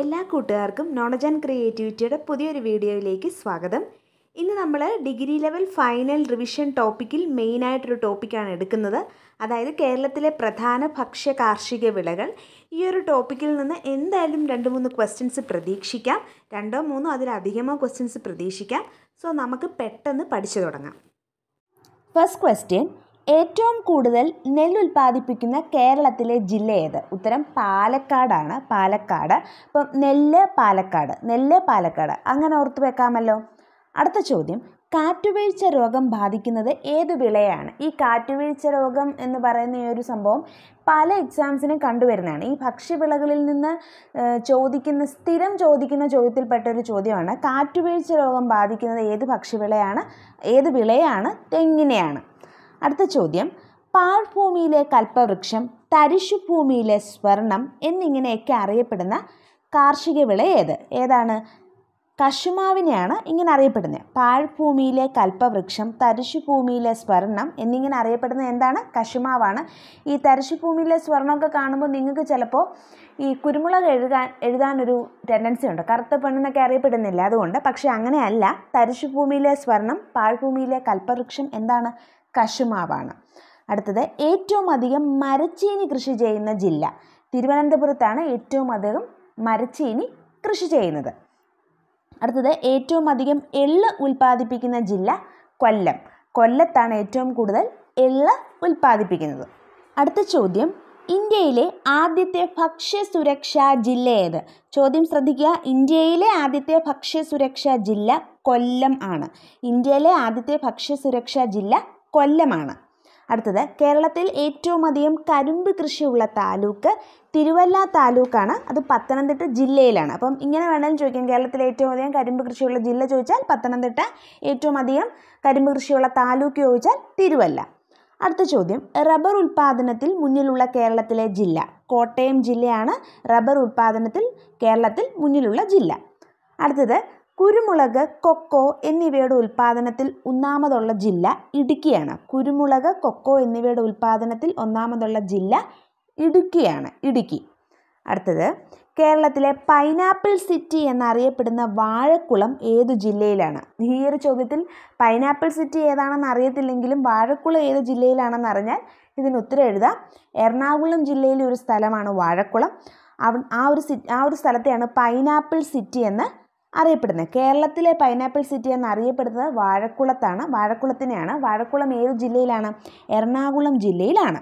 എല്ലാ കൂട്ടുകാർക്കും knowledge and ക്രിയേറ്റിവിറ്റിയുടെ പുതിയൊരു വീഡിയോയിലേക്ക് സ്വാഗതം. ഇന്ന് നമ്മൾ ഡിഗ്രി ലെവൽ ഫൈനൽ റിവിഷൻ ടോപ്പിക്കിൽ മെയിനായിട്ടൊരു ടോപ്പിക്കാണ് എടുക്കുന്നത്. അതായത് കേരളത്തിലെ പ്രധാന ഭക്ഷ്യ കാർഷിക വിളകൾ. ഈ ഒരു ടോപ്പിക്കിൽ നിന്ന് എന്തായാലും രണ്ട് മൂന്ന് ക്വസ്റ്റ്യൻസ് പ്രതീക്ഷിക്കാം. രണ്ടോ മൂന്നോ അതിലധികമോ ക്വസ്റ്റ്യൻസ് പ്രതീക്ഷിക്കാം. സോ നമുക്ക് പെട്ടെന്ന് പഠിച്ചു തുടങ്ങാം. ഫസ്റ്റ് ക്വസ്റ്റ്യൻ ഏറ്റവും കൂടുതൽ നെല്ല് ഉൽപ്പാദിപ്പിക്കുന്ന കേരളത്തിലെ ജില്ല ഏത്? ഉത്തരം പാലക്കാടാണ് പാലക്കാട്. അപ്പം നെല്ല് പാലക്കാട് നെല്ല് പാലക്കാട്. അങ്ങനെ ഓർത്ത് വെക്കാമല്ലോ. അടുത്ത ചോദ്യം. കാറ്റുവീഴ്ച രോഗം ബാധിക്കുന്നത് ഏത് വിളയാണ്? ഈ കാറ്റുവീഴ്ച രോഗം എന്ന് പറയുന്ന ഈ ഒരു സംഭവം പല എക്സാംസിനും കണ്ടുവരുന്നതാണ്. ഈ ഭക്ഷ്യവിളകളിൽ നിന്ന് ചോദിക്കുന്ന സ്ഥിരം ചോദിക്കുന്ന ചോദ്യത്തിൽപ്പെട്ട ഒരു ചോദ്യമാണ് കാറ്റുവീഴ്ച രോഗം ബാധിക്കുന്നത് ഏത് ഭക്ഷ്യവിളയാണ്? ഏത് വിളയാണ്? തെങ്ങിനെയാണ്. അടുത്ത ചോദ്യം. പാഴ്ഭൂമിയിലെ കൽപ്പവൃക്ഷം തരിശുഭൂമിയിലെ സ്വർണം എന്നിങ്ങനെയൊക്കെ അറിയപ്പെടുന്ന കാർഷിക വിള ഏത്? ഏതാണ്? കശുമാവിനെയാണ് ഇങ്ങനെ അറിയപ്പെടുന്നത്. പാഴ്ഭൂമിയിലെ കൽപ്പവൃക്ഷം തരിശുഭൂമിയിലെ സ്വർണം എന്നിങ്ങനെ അറിയപ്പെടുന്ന എന്താണ്? കശുമാവാണ്. ഈ തരിശു തരിശുഭൂമിയിലെ സ്വർണമൊക്കെ കാണുമ്പോൾ നിങ്ങൾക്ക് ചിലപ്പോൾ ഈ കുരുമുളക് എഴുതാൻ എഴുതാനൊരു ടെൻഡൻസി ഉണ്ട്. കറുത്ത പെണ്ണെന്നൊക്കെ അറിയപ്പെടുന്നില്ല. അതുകൊണ്ട് പക്ഷേ അങ്ങനെയല്ല. തരിശുഭൂമിയിലെ സ്വർണം പാഴ്ഭൂമിയിലെ കൽപ്പവൃക്ഷം എന്താണ്? കശുമാവാണ്. അടുത്തത് ഏറ്റവും അധികം മരച്ചീനി കൃഷി ചെയ്യുന്ന ജില്ല. തിരുവനന്തപുരത്താണ് ഏറ്റവും അധികം മരച്ചീനി കൃഷി ചെയ്യുന്നത്. അടുത്തത് ഏറ്റവും അധികം എള്ള് ഉൽപ്പാദിപ്പിക്കുന്ന ജില്ല കൊല്ലം. കൊല്ലത്താണ് ഏറ്റവും കൂടുതൽ എള്ള് ഉൽപ്പാദിപ്പിക്കുന്നത്. അടുത്ത ചോദ്യം ഇന്ത്യയിലെ ആദ്യത്തെ ഭക്ഷ്യസുരക്ഷാ ജില്ല ഏത്? ചോദ്യം ശ്രദ്ധിക്കുക ഇന്ത്യയിലെ ആദ്യത്തെ ഭക്ഷ്യസുരക്ഷാ ജില്ല കൊല്ലം ആണ്. ഇന്ത്യയിലെ ആദ്യത്തെ ഭക്ഷ്യസുരക്ഷാ ജില്ല കൊല്ലമാണ്. അടുത്തത് കേരളത്തിൽ ഏറ്റവും അധികം കരിമ്പ് കൃഷിയുള്ള താലൂക്ക് തിരുവല്ല താലൂക്കാണ്. അത് പത്തനംതിട്ട ജില്ലയിലാണ്. അപ്പം ഇങ്ങനെ വേണമെങ്കിലും ചോദിക്കാം കേരളത്തിൽ ഏറ്റവും അധികം കരിമ്പ് കൃഷിയുള്ള ജില്ല ചോദിച്ചാൽ പത്തനംതിട്ട ഏറ്റവും അധികം കരിമ്പ് കൃഷിയുള്ള താലൂക്ക് ചോദിച്ചാൽ തിരുവല്ല. അടുത്ത ചോദ്യം റബ്ബർ ഉൽപ്പാദനത്തിൽ മുന്നിലുള്ള കേരളത്തിലെ ജില്ല. കോട്ടയം ജില്ലയാണ് റബ്ബർ ഉൽപ്പാദനത്തിൽ കേരളത്തിൽ മുന്നിലുള്ള ജില്ല. അടുത്തത് കുരുമുളക് കൊക്കോ എന്നിവയുടെ ഉൽപ്പാദനത്തിൽ ഒന്നാമതുള്ള ജില്ല ഇടുക്കിയാണ്. കുരുമുളക് കൊക്കോ എന്നിവയുടെ ഉൽപ്പാദനത്തിൽ ഒന്നാമതുള്ള ജില്ല ഇടുക്കിയാണ് ഇടുക്കി. അടുത്തത് കേരളത്തിലെ പൈനാപ്പിൾ സിറ്റി എന്നറിയപ്പെടുന്ന വാഴക്കുളം ഏതു ജില്ലയിലാണ്? ഈ ഒരു ചോദ്യത്തിൽ പൈനാപ്പിൾ സിറ്റി ഏതാണെന്ന് അറിയത്തില്ലെങ്കിലും വാഴക്കുളം ഏത് ജില്ലയിലാണെന്ന് അറിഞ്ഞാൽ ഇതിന് ഉത്തരം എഴുതാം. എറണാകുളം ജില്ലയിലെ ഒരു സ്ഥലമാണ് വാഴക്കുളം. ആ ഒരു ആ ഒരു സ്ഥലത്തെയാണ് പൈനാപ്പിൾ സിറ്റി എന്ന് അറിയപ്പെടുന്നത്. കേരളത്തിലെ പൈനാപ്പിൾ സിറ്റി എന്നറിയപ്പെടുന്നത് വാഴക്കുളത്താണ്. വാഴക്കുളത്തിനെയാണ്. വാഴക്കുളം ഏത് ജില്ലയിലാണ്? എറണാകുളം ജില്ലയിലാണ്.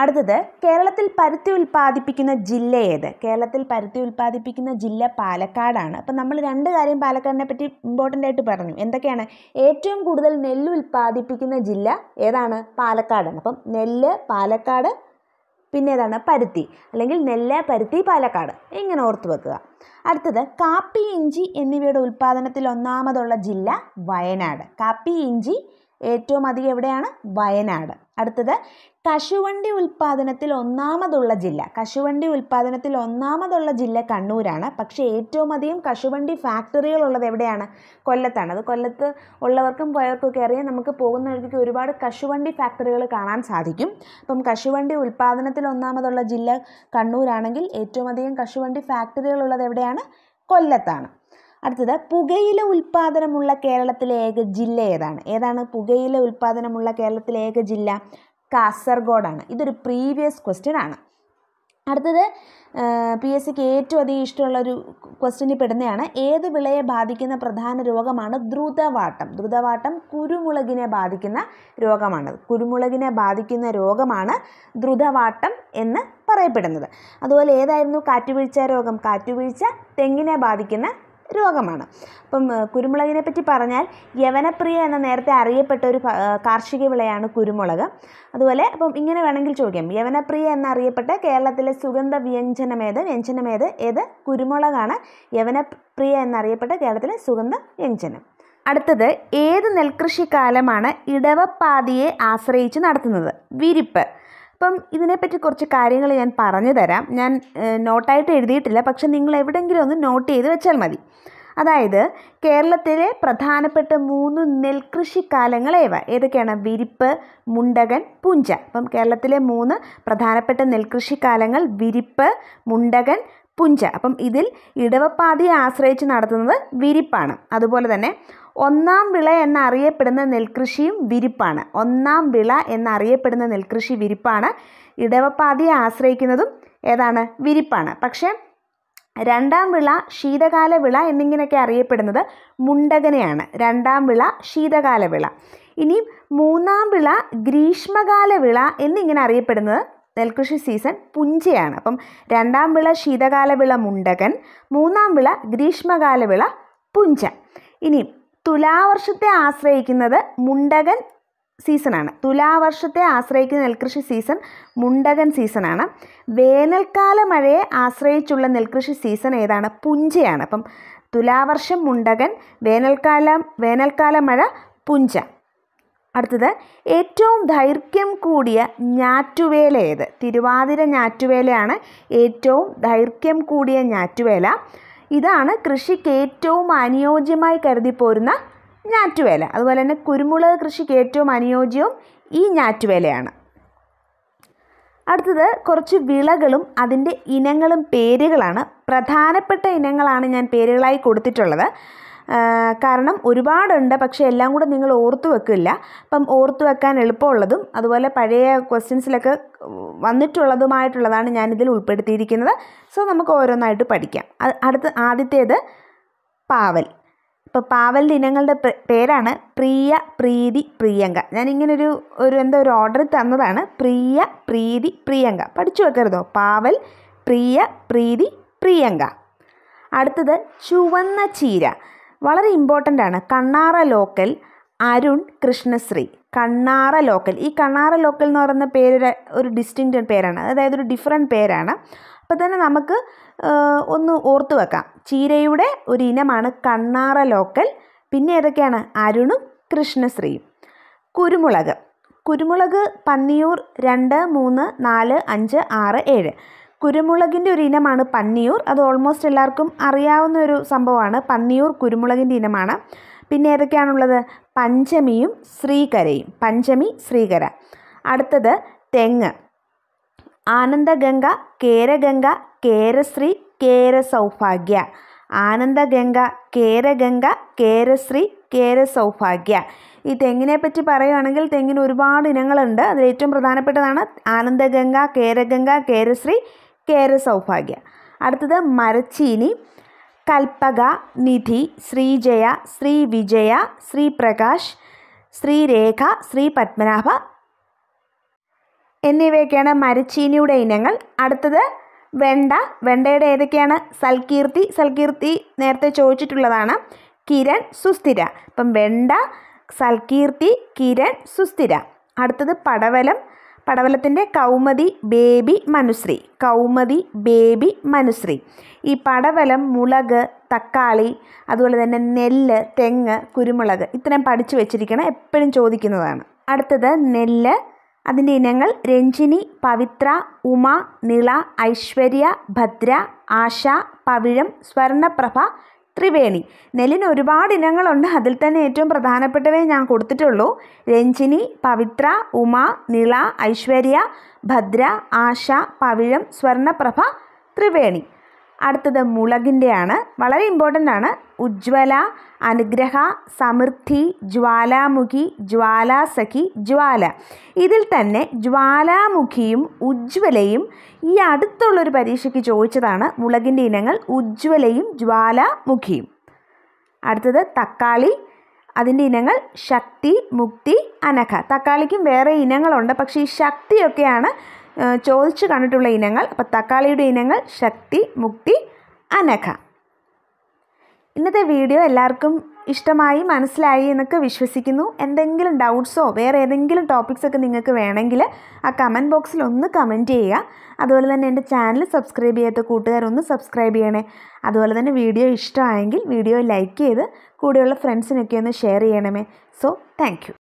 അടുത്തത് കേരളത്തിൽ പരുത്തി ഉൽപ്പാദിപ്പിക്കുന്ന ജില്ല ഏത്? കേരളത്തിൽ പരുത്തി ഉൽപ്പാദിപ്പിക്കുന്ന ജില്ല പാലക്കാടാണ്. അപ്പം നമ്മൾ രണ്ട് കാര്യം പാലക്കാടിനെ പറ്റി ഇമ്പോർട്ടന്റ് ആയിട്ട് പറഞ്ഞു. എന്തൊക്കെയാണ്? ഏറ്റവും കൂടുതൽ നെല്ല് ഉൽപ്പാദിപ്പിക്കുന്ന ജില്ല ഏതാണ്? പാലക്കാടാണ്. അപ്പം നെല്ല് പാലക്കാട് പിന്നെ ഏതാണ്? പരുത്തി. അല്ലെങ്കിൽ നെല്ല് പരുത്തി പാലക്കാട്. ഇങ്ങനെ ഓർത്ത് വെക്കുക. അടുത്തത് കാപ്പി ഇഞ്ചി എന്നിവയുടെ ഉൽപ്പാദനത്തിൽ ഒന്നാമതുള്ള ജില്ല വയനാട്. കാപ്പി ഇഞ്ചി ഏറ്റവും അധികം എവിടെയാണ്? വയനാട്. അടുത്തത് കശുവണ്ടി ഉൽപ്പാദനത്തിൽ ഒന്നാമതുള്ള ജില്ല. കശുവണ്ടി ഉൽപ്പാദനത്തിൽ ഒന്നാമതുള്ള ജില്ല കണ്ണൂരാണ്. പക്ഷേ ഏറ്റവും അധികം കശുവണ്ടി ഫാക്ടറികൾ ഉള്ളത് എവിടെയാണ്? കൊല്ലത്താണ്. അത് കൊല്ലത്ത് ഉള്ളവർക്കും പോയവർക്കൊക്കെ അറിയാം. നമുക്ക് പോകുന്ന വഴിക്ക് ഒരുപാട് കശുവണ്ടി ഫാക്ടറികൾ കാണാൻ സാധിക്കും. അപ്പം കശുവണ്ടി ഉൽപ്പാദനത്തിൽ ഒന്നാമതുള്ള ജില്ല കണ്ണൂരാണെങ്കിൽ ഏറ്റവും അധികം കശുവണ്ടി ഫാക്ടറികൾ ഉള്ളത് എവിടെയാണ്? കൊല്ലത്താണ്. അടുത്തത് പുകയില ഉൽപ്പാദനമുള്ള കേരളത്തിലെ ഏക ജില്ല ഏതാണ്? ഏതാണ് പുകയില ഉൽപ്പാദനമുള്ള കേരളത്തിലെ ഏക ജില്ല? കാസർഗോഡാണ്. ഇതൊരു പ്രീവിയസ് ക്വസ്റ്റ്യൻ ആണ്. അടുത്തത് പി എസ് സിക്ക് ഏറ്റവും അധികം ഇഷ്ടമുള്ളൊരു ക്വസ്റ്റ്യനിൽ പെടുന്നതാണ്. ഏത് വിളയെ ബാധിക്കുന്ന പ്രധാന രോഗമാണ് ദ്രുതവാട്ടം? ദ്രുതവാട്ടം കുരുമുളകിനെ ബാധിക്കുന്ന രോഗമാണ്. കുരുമുളകിനെ ബാധിക്കുന്ന രോഗമാണ് ദ്രുതവാട്ടം എന്ന് പറയപ്പെടുന്നത്. അതുപോലെ ഏതായിരുന്നു കാറ്റുവീഴ്ച രോഗം? കാറ്റുവീഴ്ച തെങ്ങിനെ ബാധിക്കുന്ന രോഗമാണ്. അപ്പം കുരുമുളകിനെ പറ്റി പറഞ്ഞാൽ യവനപ്രിയ എന്ന നേരത്തെ അറിയപ്പെട്ട ഒരു കാർഷിക വിളയാണ് കുരുമുളക്. അതുപോലെ അപ്പം ഇങ്ങനെ വേണമെങ്കിൽ ചോദിക്കാം. യവനപ്രിയ എന്നറിയപ്പെട്ട കേരളത്തിലെ സുഗന്ധ വ്യഞ്ജനമേത് വ്യഞ്ജനമേത് ഏത്? കുരുമുളകാണ് യവനപ്രിയ എന്നറിയപ്പെട്ട കേരളത്തിലെ സുഗന്ധ വ്യഞ്ജനം. അടുത്തത് ഏത് നെൽകൃഷി കാലമാണ് ഇടവപ്പാതിയെ ആശ്രയിച്ച് നടത്തുന്നത്? വിരിപ്പ്. അപ്പം ഇതിനെപ്പറ്റി കുറച്ച് കാര്യങ്ങൾ ഞാൻ പറഞ്ഞു തരാം. ഞാൻ നോട്ടായിട്ട് എഴുതിയിട്ടില്ല. പക്ഷെ നിങ്ങൾ എവിടെയെങ്കിലും ഒന്ന് നോട്ട് ചെയ്ത് വെച്ചാൽ മതി. അതായത് കേരളത്തിലെ പ്രധാനപ്പെട്ട മൂന്ന് നെൽകൃഷി കാലങ്ങൾ ഏവ? ഏതൊക്കെയാണ്? വിരിപ്പ് മുണ്ടകൻ പുഞ്ച. അപ്പം കേരളത്തിലെ മൂന്ന് പ്രധാനപ്പെട്ട നെൽകൃഷി കാലങ്ങൾ വിരിപ്പ് മുണ്ടകൻ പുഞ്ച. അപ്പം ഇതിൽ ഇടവപ്പാതിയെ ആശ്രയിച്ച് നടത്തുന്നത് വിരിപ്പാണ്. അതുപോലെ തന്നെ ഒന്നാം വിള എന്നറിയപ്പെടുന്ന നെൽകൃഷിയും വിരിപ്പാണ്. ഒന്നാം വിള എന്നറിയപ്പെടുന്ന നെൽകൃഷി വിരിപ്പാണ്. ഇടവപ്പാതിയെ ആശ്രയിക്കുന്നതും ഏതാണ്? വിരിപ്പാണ്. പക്ഷേ രണ്ടാം വിള ശീതകാല വിള എന്നിങ്ങനെയൊക്കെ അറിയപ്പെടുന്നത് മുണ്ടകനെയാണ്. രണ്ടാം വിള ശീതകാല വിള. ഇനി മൂന്നാം വിള ഗ്രീഷ്മകാല വിള എന്നിങ്ങനെ അറിയപ്പെടുന്നത് നെൽകൃഷി സീസൺ പുഞ്ചയാണ്. അപ്പം രണ്ടാം വിള ശീതകാല വിള മുണ്ടകൻ മൂന്നാം വിള ഗ്രീഷ്മകാല വിള പുഞ്ച ഇനി തുലാവർഷത്തെ ആശ്രയിക്കുന്നത് മുണ്ടകൻ സീസണാണ്. തുലാവർഷത്തെ ആശ്രയിക്കുന്ന നെൽകൃഷി സീസൺ മുണ്ടകൻ സീസണാണ്. വേനൽക്കാല മഴയെ ആശ്രയിച്ചുള്ള നെൽകൃഷി സീസൺ ഏതാണ്? പുഞ്ചയാണ്. അപ്പം തുലാവർഷം മുണ്ടകൻ വേനൽക്കാലം വേനൽക്കാല മഴ പുഞ്ച അടുത്തത് ഏറ്റവും ദൈർഘ്യം കൂടിയ ഞാറ്റുവേല ഏത്? തിരുവാതിര ഞാറ്റുവേലയാണ് ഏറ്റവും ദൈർഘ്യം കൂടിയ ഞാറ്റുവേല. ഇതാണ് കൃഷിക്ക് ഏറ്റവും അനുയോജ്യമായി കരുതിപ്പോരുന്ന ഞാറ്റുവേല. അതുപോലെ തന്നെ കുരുമുളക് കൃഷിക്ക് ഏറ്റവും അനുയോജ്യവും ഈ ഞാറ്റുവേലയാണ്. അടുത്തത് കുറച്ച് വിളകളും അതിന്റെ ഇനങ്ങളും പേരുകളാണ്. പ്രധാനപ്പെട്ട ഇനങ്ങളാണ് ഞാൻ പേരുകളായി കൊടുത്തിട്ടുള്ളത്. കാരണം ഒരുപാടുണ്ട് പക്ഷേ എല്ലാം കൂടെ നിങ്ങൾ ഓർത്തു വെക്കില്ല. അപ്പം ഓർത്തു വെക്കാൻ എളുപ്പമുള്ളതും അതുപോലെ പഴയ ക്വസ്റ്റ്യൻസിലൊക്കെ വന്നിട്ടുള്ളതുമായിട്ടുള്ളതാണ് ഞാനിതിൽ ഉൾപ്പെടുത്തിയിരിക്കുന്നത്. സോ നമുക്ക് ഓരോന്നായിട്ട് പഠിക്കാം. അടുത്ത ആദ്യത്തേത് പാവൽ. ഇപ്പോൾ പാവലിന്റെ ഇനങ്ങളുടെ പേരാണ് പ്രിയ പ്രീതി പ്രിയങ്ക. ഞാൻ ഇങ്ങനൊരു ഒരു എന്താ ഒരു ഓർഡർ തന്നതാണ്. പ്രിയ പ്രീതി പ്രിയങ്ക. പഠിച്ചു വെക്കരുതോ? പാവൽ പ്രിയ പ്രീതി പ്രിയങ്ക. അടുത്തത് ചുവന്ന ചീര. വളരെ ഇമ്പോർട്ടന്റ് ആണ്. കണ്ണാറ ലോക്കൽ അരുൺ കൃഷ്ണശ്രീ. കണ്ണാറ ലോക്കൽ ഈ കണ്ണാറ ലോക്കൽ എന്ന് പറയുന്ന പേര് ഒരു ഡിസ്റ്റിങ്ക്റ്റ് പേരാണ്. അതായത് ഒരു ഡിഫറെന്റ് പേരാണ്. അപ്പോൾ തന്നെ നമുക്ക് ഒന്ന് ഓർത്തു വെക്കാം. ചീരയുടെ ഒരു ഇനമാണ് കണ്ണാറ ലോക്കൽ പിന്നെ ഏതൊക്കെയാണ്? അരുണും കൃഷ്ണശ്രീയും. കുരുമുളക്. കുരുമുളക് പന്നിയൂർ രണ്ട് മൂന്ന് നാല് അഞ്ച് ആറ് ഏഴ്. കുരുമുളകിന്റെ ഒരു ഇനമാണ് പന്നിയൂർ. അത് ഓൾമോസ്റ്റ് എല്ലാവർക്കും അറിയാവുന്ന ഒരു സംഭവമാണ്. പന്നിയൂർ കുരുമുളകിന്റെ ഇനമാണ്. പിന്നെ ഏതൊക്കെയാണുള്ളത്? പഞ്ചമിയും ശ്രീകരയും. പഞ്ചമി ശ്രീകര. അടുത്തത് തെങ്ങ്. ആനന്ദഗംഗ കേരഗംഗ കേരശ്രീ കേരസൗഭാഗ്യ. ആനന്ദഗംഗ കേരഗംഗ കേരശ്രീ കേരസൗഭാഗ്യ. ഈ തെങ്ങിനെ പറ്റി പറയുകയാണെങ്കിൽ തെങ്ങിന് ഒരുപാട് ഇനങ്ങളുണ്ട്. അതിൽ ഏറ്റവും പ്രധാനപ്പെട്ടതാണ് ആനന്ദഗംഗ കേരഗംഗ കേരശ്രീ കേരസൗഭാഗ്യ അടുത്തത് മരച്ചീനി കൽപ്പക നിധി ശ്രീജയ ശ്രീ വിജയ ശ്രീപ്രകാശ് ശ്രീരേഖ ശ്രീ പത്മനാഭ എന്നിവയൊക്കെയാണ് മരച്ചീനിയുടെ ഇനങ്ങൾ. അടുത്തത് വെണ്ട വെണ്ടയുടെ ഏതൊക്കെയാണ്? സൽകീർത്തി സൽകീർത്തി നേരത്തെ ചോദിച്ചിട്ടുള്ളതാണ്. കിരൺ സുസ്ഥിര. അപ്പം വെണ്ട സൽകീർത്തി കിരൺ സുസ്ഥിര. അടുത്തത് പടവലം പടവലത്തിന്റെ കൗമതി ബേബി മനുശ്രീ. കൗമതി ബേബി മനുശ്രീ. ഈ പടവലം മുളക് തക്കാളി അതുപോലെ തന്നെ നെല്ല് തെങ്ങ് കുരുമുളക് ഇത്രയും പഠിച്ചു വെച്ചിരിക്കണം എപ്പോഴും ചോദിക്കുന്നതാണ്. അടുത്തത് നെല്ല്. അതിന്റെ ഇനങ്ങൾ രഞ്ജിനി പവിത്ര ഉമ നിള ഐശ്വര്യ ഭദ്ര ആശ പവിഴം സ്വർണപ്രഭ ത്രിവേണി. നെല്ലിന് ഒരുപാട് ഇനങ്ങളുണ്ട്. അതിൽ തന്നെ ഏറ്റവും പ്രധാനപ്പെട്ടവേ ഞാൻ കൊടുത്തിട്ടുള്ളൂ. രഞ്ജിനി പവിത്ര ഉമ നിള ഐശ്വര്യ ഭദ്ര ആശ പവിഴം സ്വർണപ്രഭ ത്രിവേണി. അടുത്തത് മുളകിന്റെയാണ്. വളരെ ഇമ്പോർട്ടന്റ് ആണ്. ഉജ്വല അനുഗ്രഹ സമൃദ്ധി ജ്വാലാമുഖി ജ്വാലാസഖി ജ്വാല. ഇതിൽ തന്നെ ജ്വാലാമുഖിയും ഉജ്വലയും ഈ അടുത്തുള്ളൊരു പരീക്ഷയ്ക്ക് ചോദിച്ചതാണ് മുളകിന്റെ ഇനങ്ങൾ ഉജ്വലയും ജ്വാലാമുഖിയും. അടുത്തത് തക്കാളി അതിന്റെ ഇനങ്ങൾ ശക്തി മുക്തി അനഘ. തക്കാളിക്കും വേറെ ഇനങ്ങളുണ്ട് പക്ഷേ ഈ ശക്തിയൊക്കെയാണ് ചോദിച്ചു കണ്ടിട്ടുള്ള ഇനങ്ങൾ അപ്പോൾ തക്കാളിയുടെ ഇനങ്ങൾ ശക്തി മുക്തി അനഘ. ഇന്നത്തെ വീഡിയോ എല്ലാവർക്കും ഇഷ്ടമായി മനസ്സിലായി എന്നൊക്കെ വിശ്വസിക്കുന്നു. എന്തെങ്കിലും ഡൗട്ട്സോ വേറെ ഏതെങ്കിലും ടോപ്പിക്സൊക്കെ നിങ്ങൾക്ക് വേണമെങ്കിൽ ആ കമന്റ് ബോക്സിൽ ഒന്ന് കമന്റ് ചെയ്യുക. അതുപോലെ തന്നെ എന്റെ ചാനൽ സബ്സ്ക്രൈബ് ചെയ്യാത്ത കൂട്ടുകാരൊന്ന് സബ്സ്ക്രൈബ് ചെയ്യണേ. അതുപോലെ തന്നെ വീഡിയോ ഇഷ്ടമായെങ്കിൽ വീഡിയോ ലൈക്ക് ചെയ്ത് കൂടെയുള്ള ഫ്രണ്ട്സിനൊക്കെ ഒന്ന് ഷെയർ ചെയ്യണമേ. So thank